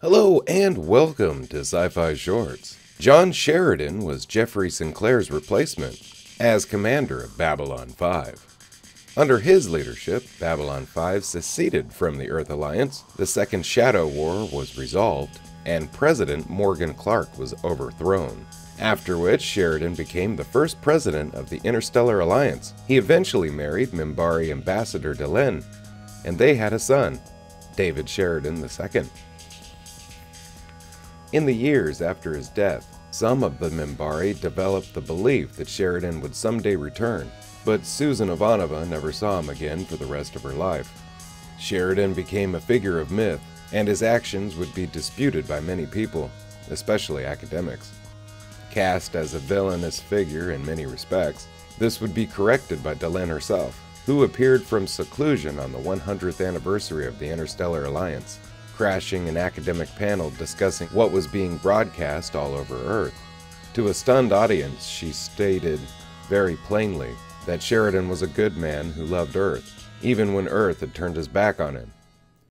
Hello and welcome to Sci Fi Shorts. John Sheridan was Jeffrey Sinclair's replacement as commander of Babylon 5. Under his leadership, Babylon 5 seceded from the Earth Alliance, the Second Shadow War was resolved, and President Morgan Clark was overthrown. After which, Sheridan became the first president of the Interstellar Alliance. He eventually married Minbari Ambassador Delenn, and they had a son, David Sheridan II. In the years after his death, some of the Minbari developed the belief that Sheridan would someday return, but Susan Ivanova never saw him again for the rest of her life. Sheridan became a figure of myth, and his actions would be disputed by many people, especially academics. Cast as a villainous figure in many respects, this would be corrected by Delenn herself, who appeared from seclusion on the 100th anniversary of the Interstellar Alliance, crashing an academic panel discussing what was being broadcast all over Earth. To a stunned audience, she stated very plainly that Sheridan was a good man who loved Earth, even when Earth had turned his back on him.